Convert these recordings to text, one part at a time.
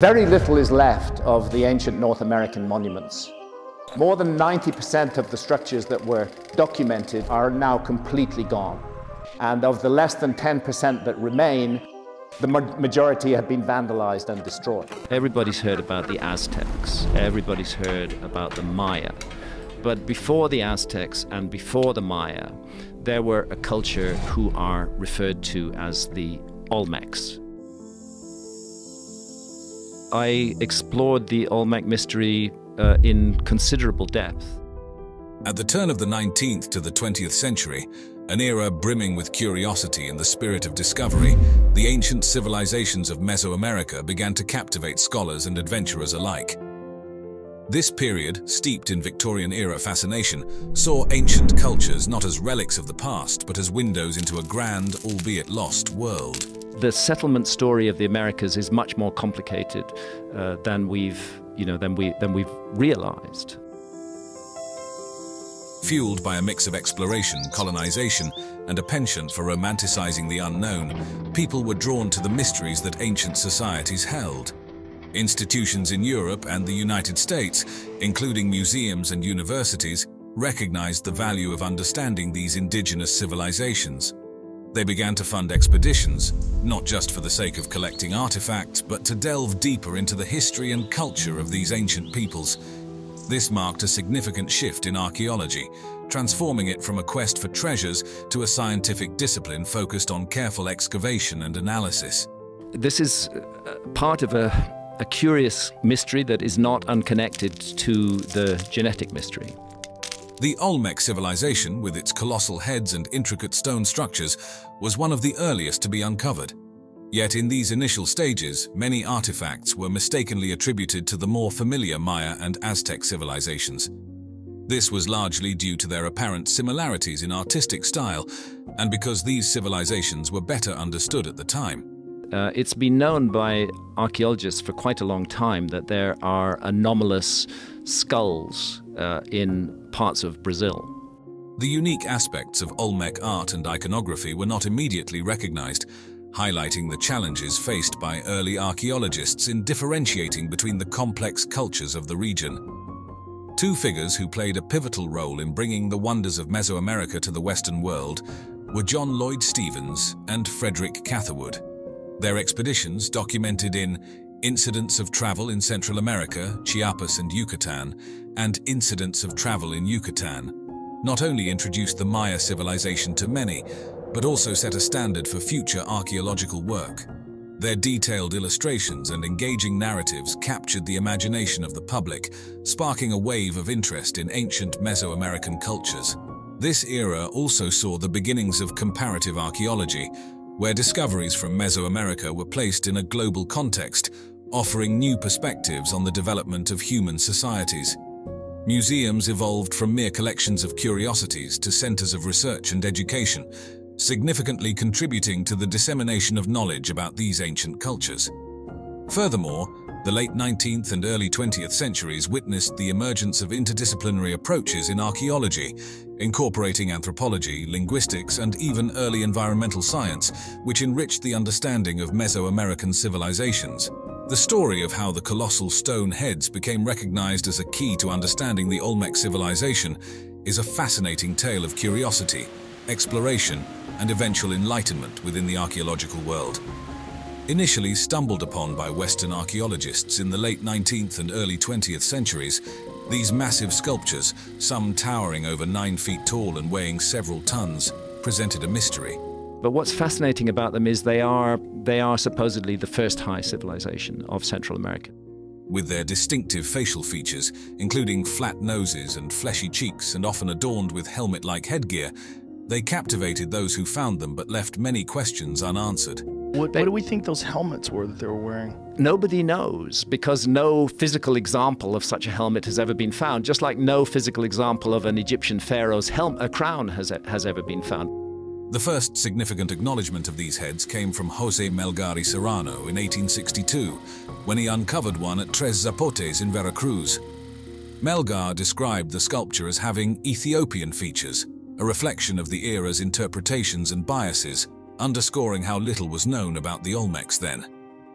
Very little is left of the ancient North American monuments. More than 90% of the structures that were documented are now completely gone. And of the less than 10% that remain, the majority have been vandalized and destroyed. Everybody's heard about the Aztecs, everybody's heard about the Maya. But before the Aztecs and before the Maya, there were a culture who are referred to as the Olmecs. I explored the Olmec mystery uh, in considerable depth. At the turn of the 19th to the 20th century, an era brimming with curiosity and the spirit of discovery, the ancient civilizations of Mesoamerica began to captivate scholars and adventurers alike. This period, steeped in Victorian-era fascination, saw ancient cultures not as relics of the past, but as windows into a grand, albeit lost, world the settlement story of the Americas is much more complicated uh, than we've, you know, than we than we've realized. Fueled by a mix of exploration, colonization, and a penchant for romanticizing the unknown, people were drawn to the mysteries that ancient societies held. Institutions in Europe and the United States, including museums and universities, recognized the value of understanding these indigenous civilizations. They began to fund expeditions, not just for the sake of collecting artifacts, but to delve deeper into the history and culture of these ancient peoples. This marked a significant shift in archaeology, transforming it from a quest for treasures to a scientific discipline focused on careful excavation and analysis. This is uh, part of a, a curious mystery that is not unconnected to the genetic mystery. The Olmec civilization, with its colossal heads and intricate stone structures, was one of the earliest to be uncovered. Yet in these initial stages, many artifacts were mistakenly attributed to the more familiar Maya and Aztec civilizations. This was largely due to their apparent similarities in artistic style, and because these civilizations were better understood at the time. Uh, it's been known by archaeologists for quite a long time that there are anomalous skulls uh, in parts of Brazil. The unique aspects of Olmec art and iconography were not immediately recognized, highlighting the challenges faced by early archaeologists in differentiating between the complex cultures of the region. Two figures who played a pivotal role in bringing the wonders of Mesoamerica to the Western world were John Lloyd Stephens and Frederick Catherwood. Their expeditions, documented in Incidents of Travel in Central America, Chiapas and Yucatan, and Incidents of Travel in Yucatan, not only introduced the Maya civilization to many, but also set a standard for future archaeological work. Their detailed illustrations and engaging narratives captured the imagination of the public, sparking a wave of interest in ancient Mesoamerican cultures. This era also saw the beginnings of comparative archaeology, where discoveries from Mesoamerica were placed in a global context, offering new perspectives on the development of human societies. Museums evolved from mere collections of curiosities to centers of research and education, significantly contributing to the dissemination of knowledge about these ancient cultures. Furthermore, the late 19th and early 20th centuries witnessed the emergence of interdisciplinary approaches in archaeology, incorporating anthropology, linguistics, and even early environmental science, which enriched the understanding of Mesoamerican civilizations. The story of how the colossal stone heads became recognized as a key to understanding the Olmec civilization is a fascinating tale of curiosity, exploration, and eventual enlightenment within the archaeological world. Initially stumbled upon by Western archaeologists in the late 19th and early 20th centuries, these massive sculptures, some towering over nine feet tall and weighing several tons, presented a mystery. But what's fascinating about them is they are, they are supposedly the first high civilization of Central America. With their distinctive facial features, including flat noses and fleshy cheeks and often adorned with helmet-like headgear, they captivated those who found them but left many questions unanswered. What, they, what, do we think those helmets were that they were wearing? Nobody knows because no physical example of such a helmet has ever been found, just like no physical example of an Egyptian pharaoh's helm, a crown has, has ever been found. The first significant acknowledgement of these heads came from Jose Melgar y Serrano in 1862, when he uncovered one at Tres Zapotes in Veracruz. Melgar described the sculpture as having Ethiopian features, a reflection of the era's interpretations and biases, underscoring how little was known about the Olmecs then.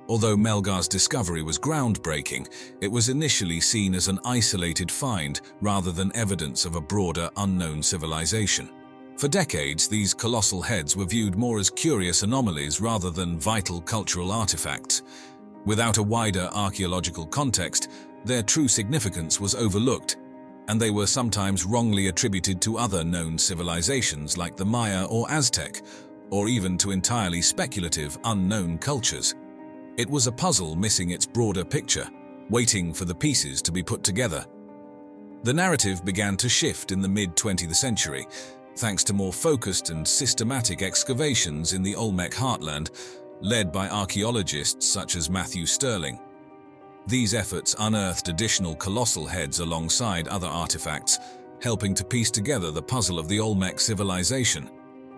Although Melgar's discovery was groundbreaking, it was initially seen as an isolated find rather than evidence of a broader unknown civilization. For decades, these colossal heads were viewed more as curious anomalies rather than vital cultural artifacts. Without a wider archaeological context, their true significance was overlooked, and they were sometimes wrongly attributed to other known civilizations like the Maya or Aztec, or even to entirely speculative, unknown cultures. It was a puzzle missing its broader picture, waiting for the pieces to be put together. The narrative began to shift in the mid-20th century, thanks to more focused and systematic excavations in the Olmec heartland, led by archaeologists such as Matthew Stirling. These efforts unearthed additional colossal heads alongside other artifacts, helping to piece together the puzzle of the Olmec civilization.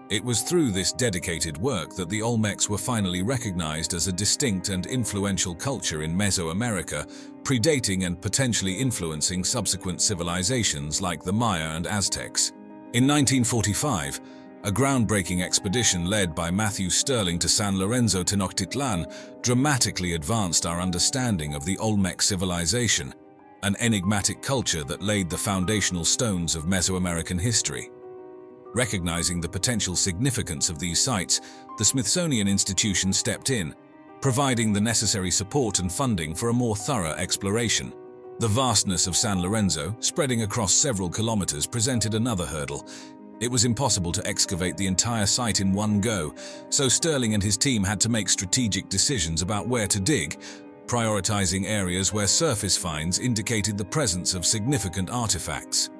It was through this dedicated work that the Olmecs were finally recognized as a distinct and influential culture in Mesoamerica, predating and potentially influencing subsequent civilizations like the Maya and Aztecs. In 1945, a groundbreaking expedition led by Matthew Stirling to San Lorenzo Tenochtitlan dramatically advanced our understanding of the Olmec civilization, an enigmatic culture that laid the foundational stones of Mesoamerican history. Recognizing the potential significance of these sites, the Smithsonian Institution stepped in, providing the necessary support and funding for a more thorough exploration. The vastness of San Lorenzo, spreading across several kilometers, presented another hurdle. It was impossible to excavate the entire site in one go, so Stirling and his team had to make strategic decisions about where to dig, prioritizing areas where surface finds indicated the presence of significant artifacts.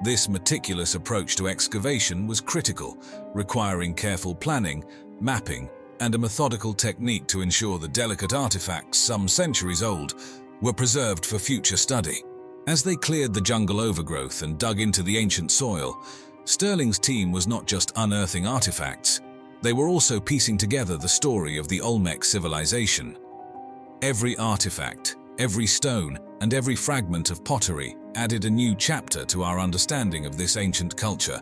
This meticulous approach to excavation was critical, requiring careful planning, mapping, and a methodical technique to ensure the delicate artifacts, some centuries old, were preserved for future study. As they cleared the jungle overgrowth and dug into the ancient soil, Stirling's team was not just unearthing artifacts, they were also piecing together the story of the Olmec civilization. Every artifact, every stone, and every fragment of pottery added a new chapter to our understanding of this ancient culture.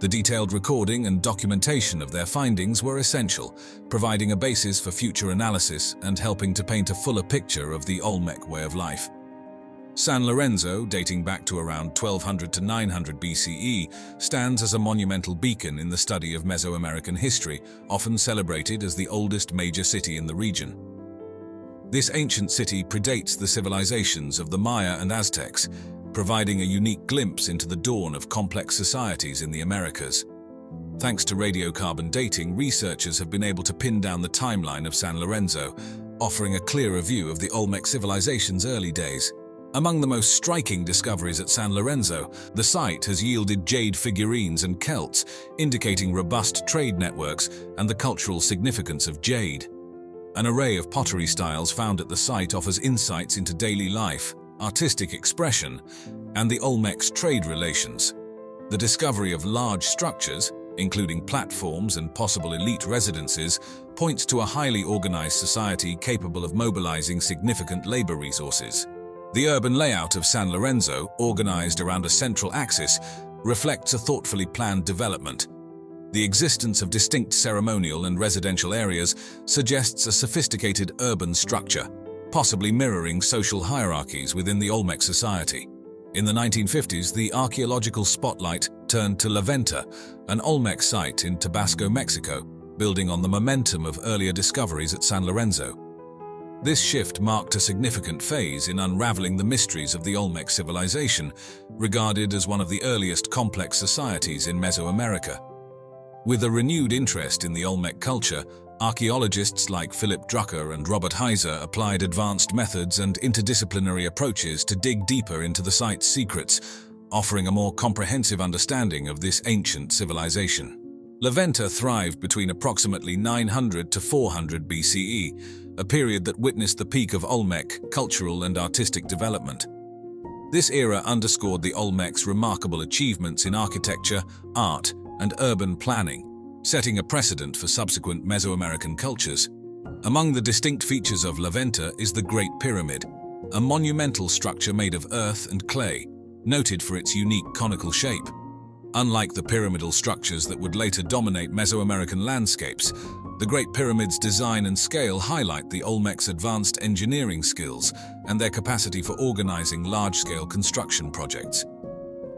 The detailed recording and documentation of their findings were essential, providing a basis for future analysis and helping to paint a fuller picture of the Olmec way of life. San Lorenzo, dating back to around 1200 to 900 BCE, stands as a monumental beacon in the study of Mesoamerican history, often celebrated as the oldest major city in the region. This ancient city predates the civilizations of the Maya and Aztecs, providing a unique glimpse into the dawn of complex societies in the Americas. Thanks to radiocarbon dating, researchers have been able to pin down the timeline of San Lorenzo, offering a clearer view of the Olmec civilization's early days. Among the most striking discoveries at San Lorenzo, the site has yielded jade figurines and celts, indicating robust trade networks and the cultural significance of jade. An array of pottery styles found at the site offers insights into daily life, artistic expression, and the Olmec's trade relations. The discovery of large structures, including platforms and possible elite residences, points to a highly organized society capable of mobilizing significant labor resources. The urban layout of San Lorenzo, organized around a central axis, reflects a thoughtfully planned development, the existence of distinct ceremonial and residential areas suggests a sophisticated urban structure, possibly mirroring social hierarchies within the Olmec society. In the 1950s, the archaeological spotlight turned to La Venta, an Olmec site in Tabasco, Mexico, building on the momentum of earlier discoveries at San Lorenzo. This shift marked a significant phase in unraveling the mysteries of the Olmec civilization, regarded as one of the earliest complex societies in Mesoamerica. With a renewed interest in the Olmec culture, archaeologists like Philip Drucker and Robert Heizer applied advanced methods and interdisciplinary approaches to dig deeper into the site's secrets, offering a more comprehensive understanding of this ancient civilization. La Venta thrived between approximately 900 to 400 BCE, a period that witnessed the peak of Olmec cultural and artistic development. This era underscored the Olmec's remarkable achievements in architecture, art, and urban planning, setting a precedent for subsequent Mesoamerican cultures. Among the distinct features of La Venta is the Great Pyramid, a monumental structure made of earth and clay, noted for its unique conical shape. Unlike the pyramidal structures that would later dominate Mesoamerican landscapes, The Great Pyramid's design and scale highlight the Olmec's advanced engineering skills and their capacity for organizing large-scale construction projects.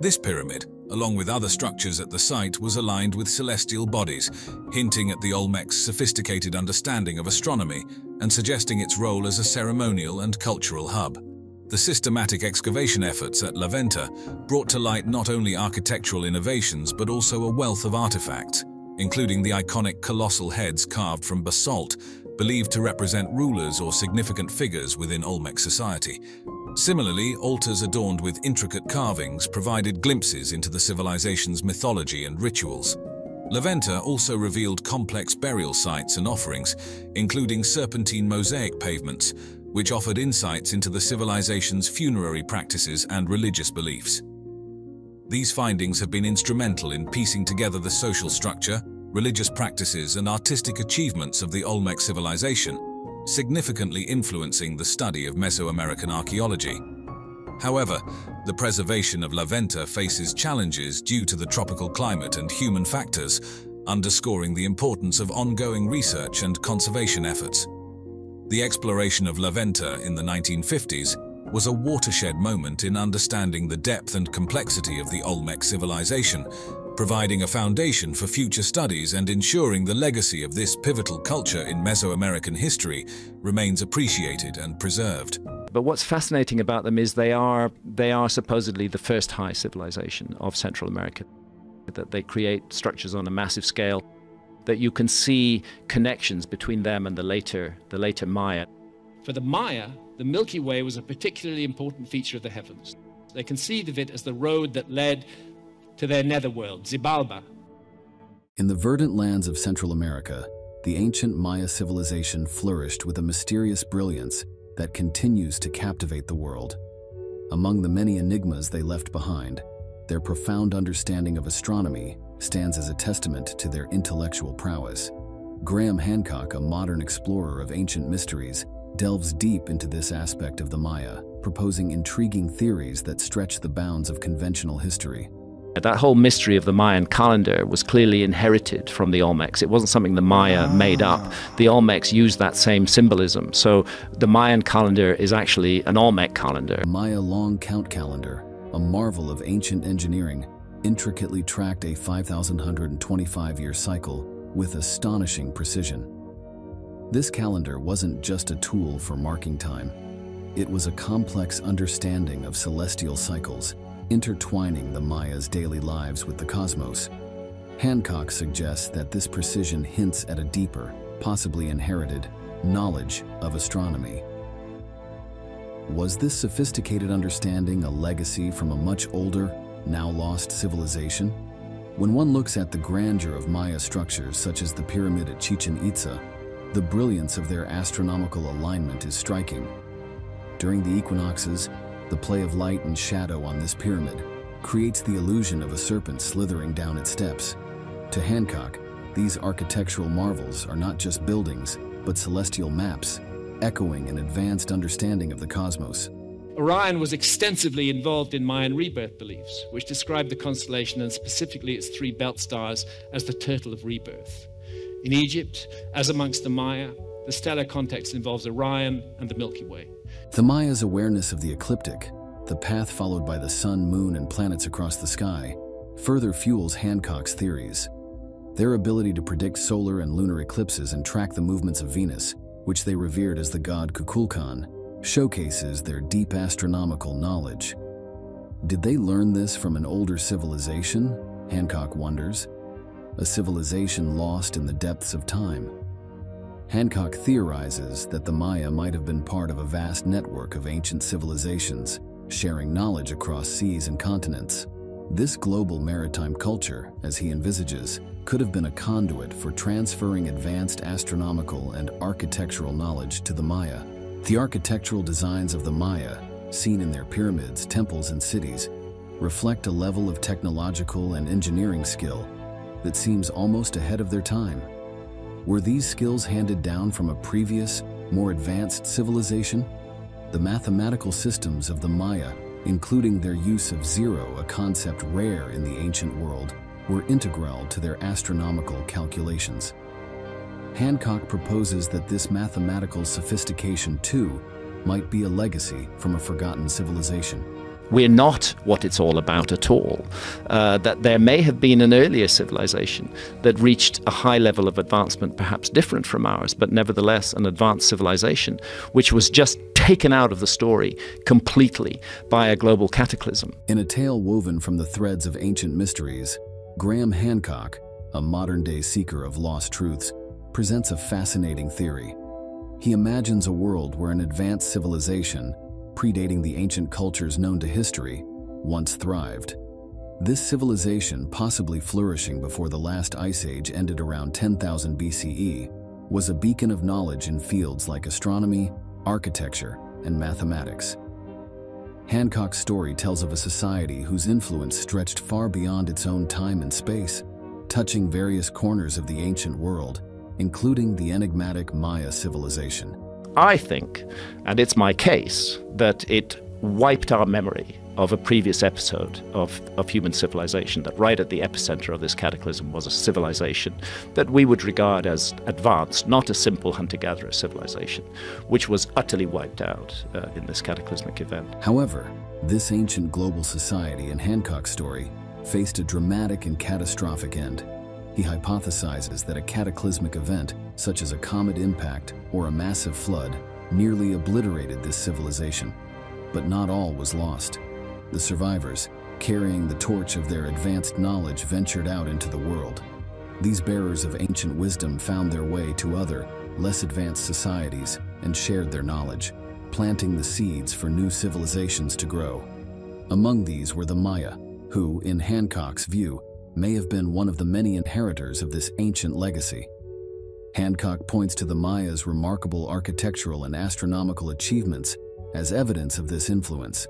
This pyramid, along with other structures at the site, was aligned with celestial bodies, hinting at the Olmec's sophisticated understanding of astronomy and suggesting its role as a ceremonial and cultural hub. The systematic excavation efforts at La Venta brought to light not only architectural innovations but also a wealth of artifacts, including the iconic colossal heads carved from basalt, believed to represent rulers or significant figures within Olmec society. Similarly, altars adorned with intricate carvings provided glimpses into the civilization's mythology and rituals. La Venta also revealed complex burial sites and offerings, including serpentine mosaic pavements, which offered insights into the civilization's funerary practices and religious beliefs. These findings have been instrumental in piecing together the social structure, religious practices and artistic achievements of the Olmec civilization, significantly influencing the study of Mesoamerican archaeology. However, the preservation of La Venta faces challenges due to the tropical climate and human factors, underscoring the importance of ongoing research and conservation efforts. The exploration of La Venta in the 1950s was a watershed moment in understanding the depth and complexity of the Olmec civilization, providing a foundation for future studies and ensuring the legacy of this pivotal culture in Mesoamerican history remains appreciated and preserved. But what's fascinating about them is they are, they are supposedly the first high civilization of Central America, that they create structures on a massive scale that you can see connections between them and the later, the later Maya. For the Maya, the Milky Way was a particularly important feature of the heavens. They conceived of it as the road that led to their netherworld, Xibalba. In the verdant lands of Central America, the ancient Maya civilization flourished with a mysterious brilliance that continues to captivate the world. Among the many enigmas they left behind, their profound understanding of astronomy stands as a testament to their intellectual prowess. Graham Hancock, a modern explorer of ancient mysteries, delves deep into this aspect of the Maya, proposing intriguing theories that stretch the bounds of conventional history. That whole mystery of the Mayan calendar was clearly inherited from the Olmecs. It wasn't something the Maya made up. Ah. The Olmecs used that same symbolism. So the Mayan calendar is actually an Olmec calendar. The Maya long count calendar, a marvel of ancient engineering, intricately tracked a 5,125-year cycle with astonishing precision. This calendar wasn't just a tool for marking time. It was a complex understanding of celestial cycles, intertwining the Maya's daily lives with the cosmos. Hancock suggests that this precision hints at a deeper, possibly inherited, knowledge of astronomy. Was this sophisticated understanding a legacy from a much older, now lost civilization? When one looks at the grandeur of Maya structures such as the pyramid at Chichen Itza, the brilliance of their astronomical alignment is striking. During the equinoxes, the play of light and shadow on this pyramid creates the illusion of a serpent slithering down its steps. To Hancock, these architectural marvels are not just buildings, but celestial maps, echoing an advanced understanding of the cosmos. Orion was extensively involved in Mayan rebirth beliefs, which described the constellation and specifically its three belt stars as the turtle of rebirth. In Egypt, as amongst the Maya, the stellar context involves Orion and the Milky Way. The Maya's awareness of the ecliptic, the path followed by the sun, moon, and planets across the sky, further fuels Hancock's theories. Their ability to predict solar and lunar eclipses and track the movements of Venus, which they revered as the god Kukulkan, showcases their deep astronomical knowledge. Did they learn this from an older civilization? Hancock wonders. A civilization lost in the depths of time. Hancock theorizes that the Maya might have been part of a vast network of ancient civilizations, sharing knowledge across seas and continents. This global maritime culture, as he envisages, could have been a conduit for transferring advanced astronomical and architectural knowledge to the Maya. The architectural designs of the Maya, seen in their pyramids, temples, and cities, reflect a level of technological and engineering skill that seems almost ahead of their time. Were these skills handed down from a previous, more advanced civilization? The mathematical systems of the Maya, including their use of zero, a concept rare in the ancient world, were integral to their astronomical calculations. Hancock proposes that this mathematical sophistication, too, might be a legacy from a forgotten civilization. We're not what it's all about at all. Uh, that there may have been an earlier civilization that reached a high level of advancement, perhaps different from ours, but nevertheless an advanced civilization, which was just taken out of the story completely by a global cataclysm. In a tale woven from the threads of ancient mysteries, Graham Hancock, a modern day seeker of lost truths, presents a fascinating theory. He imagines a world where an advanced civilization, predating the ancient cultures known to history, once thrived. This civilization, possibly flourishing before the last ice age ended around 10,000 BCE, was a beacon of knowledge in fields like astronomy, architecture, and mathematics. Hancock's story tells of a society whose influence stretched far beyond its own time and space, touching various corners of the ancient world, including the enigmatic Maya civilization. I think, and it's my case, that it wiped our memory of a previous episode of, of human civilization, that right at the epicenter of this cataclysm was a civilization that we would regard as advanced, not a simple hunter gatherer civilization, which was utterly wiped out uh, in this cataclysmic event. However, this ancient global society in Hancock's story faced a dramatic and catastrophic end. He hypothesizes that a cataclysmic event, such as a comet impact or a massive flood, nearly obliterated this civilization. But not all was lost. The survivors, carrying the torch of their advanced knowledge, ventured out into the world. These bearers of ancient wisdom found their way to other, less advanced societies and shared their knowledge, planting the seeds for new civilizations to grow. Among these were the Maya, who, in Hancock's view, may have been one of the many inheritors of this ancient legacy. Hancock points to the Mayas' remarkable architectural and astronomical achievements as evidence of this influence.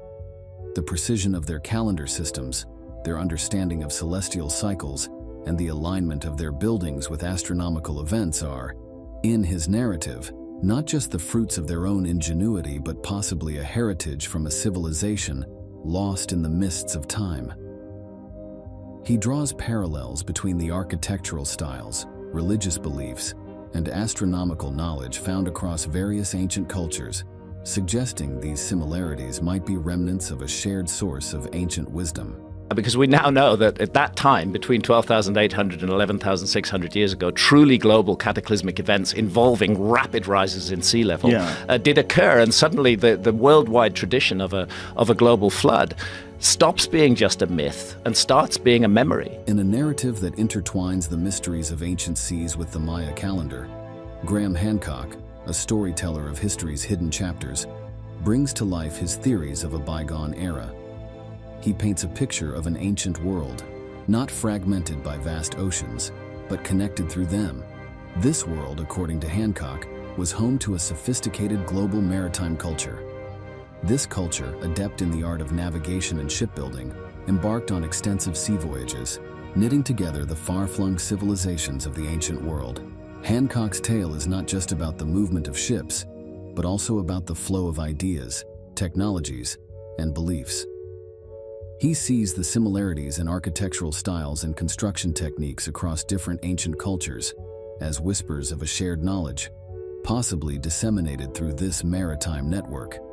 The precision of their calendar systems, their understanding of celestial cycles, and the alignment of their buildings with astronomical events are, in his narrative, not just the fruits of their own ingenuity but possibly a heritage from a civilization lost in the mists of time. He draws parallels between the architectural styles, religious beliefs, and astronomical knowledge found across various ancient cultures, suggesting these similarities might be remnants of a shared source of ancient wisdom. Because we now know that at that time, between 12,800 and 11,600 years ago, truly global cataclysmic events involving rapid rises in sea level Yeah. uh, did occur, and suddenly the, the worldwide tradition of a, of a global flood stops being just a myth and starts being a memory. In a narrative that intertwines the mysteries of ancient seas with the Maya calendar, Graham Hancock, a storyteller of history's hidden chapters, brings to life his theories of a bygone era. He paints a picture of an ancient world, not fragmented by vast oceans, but connected through them. This world, according to Hancock, was home to a sophisticated global maritime culture. This culture, adept in the art of navigation and shipbuilding, embarked on extensive sea voyages, knitting together the far-flung civilizations of the ancient world. Hancock's tale is not just about the movement of ships, but also about the flow of ideas, technologies, and beliefs. He sees the similarities in architectural styles and construction techniques across different ancient cultures as whispers of a shared knowledge, possibly disseminated through this maritime network.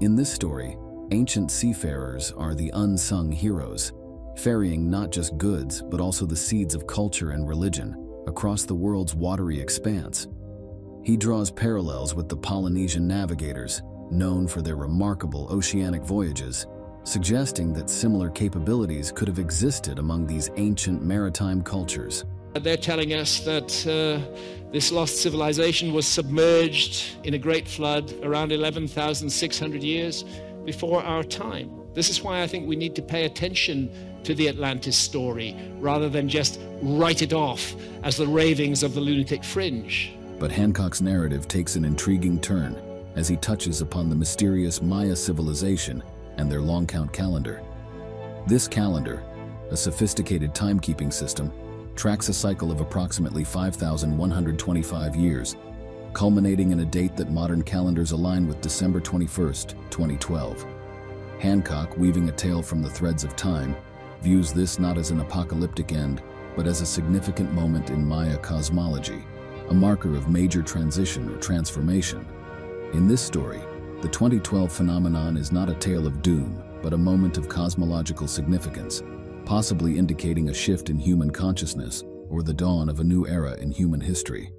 In this story, ancient seafarers are the unsung heroes, ferrying not just goods but also the seeds of culture and religion across the world's watery expanse. He draws parallels with the Polynesian navigators, known for their remarkable oceanic voyages, suggesting that similar capabilities could have existed among these ancient maritime cultures. They're telling us that uh, this lost civilization was submerged in a great flood around 11,600 years before our time. This is why I think we need to pay attention to the Atlantis story rather than just write it off as the ravings of the lunatic fringe. But Hancock's narrative takes an intriguing turn as he touches upon the mysterious Maya civilization and their long count calendar. This calendar, a sophisticated timekeeping system, tracks a cycle of approximately 5,125 years, culminating in a date that modern calendars align with December 21st, 2012. Hancock, weaving a tale from the threads of time, views this not as an apocalyptic end, but as a significant moment in Maya cosmology, a marker of major transition or transformation. In this story, the 2012 phenomenon is not a tale of doom, but a moment of cosmological significance, possibly indicating a shift in human consciousness or the dawn of a new era in human history.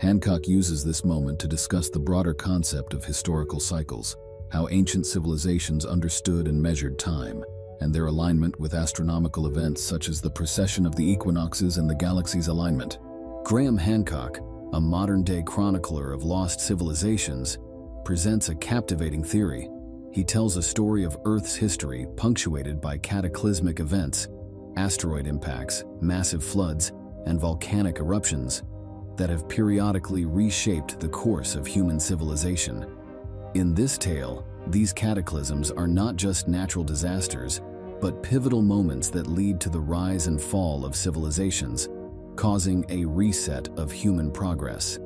Hancock uses this moment to discuss the broader concept of historical cycles, how ancient civilizations understood and measured time, and their alignment with astronomical events such as the precession of the equinoxes and the galaxy's alignment. Graham Hancock, a modern-day chronicler of lost civilizations, presents a captivating theory. He tells a story of Earth's history punctuated by cataclysmic events, asteroid impacts, massive floods, and volcanic eruptions that have periodically reshaped the course of human civilization. In this tale, these cataclysms are not just natural disasters, but pivotal moments that lead to the rise and fall of civilizations, causing a reset of human progress.